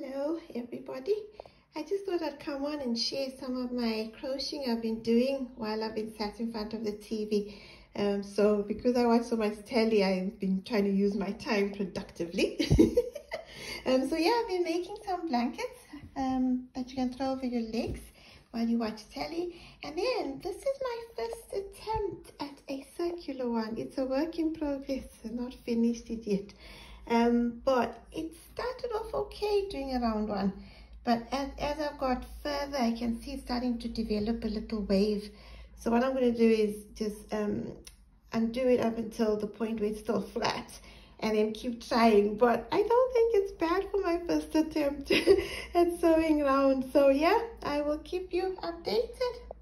Hello everybody. I just thought I'd come on and share some of my crocheting I've been doing while I've been sat in front of the TV. Um, so because I watch so much telly, I've been trying to use my time productively. um, so yeah, I've been making some blankets um, that you can throw over your legs while you watch telly. And then this is my first attempt at a circular one. It's a work in progress. Not finished it yet. Um, but it started off okay doing a round one. But as, as I've got further, I can see starting to develop a little wave. So what I'm going to do is just um, undo it up until the point where it's still flat and then keep trying. But I don't think it's bad for my first attempt at sewing round. So yeah, I will keep you updated.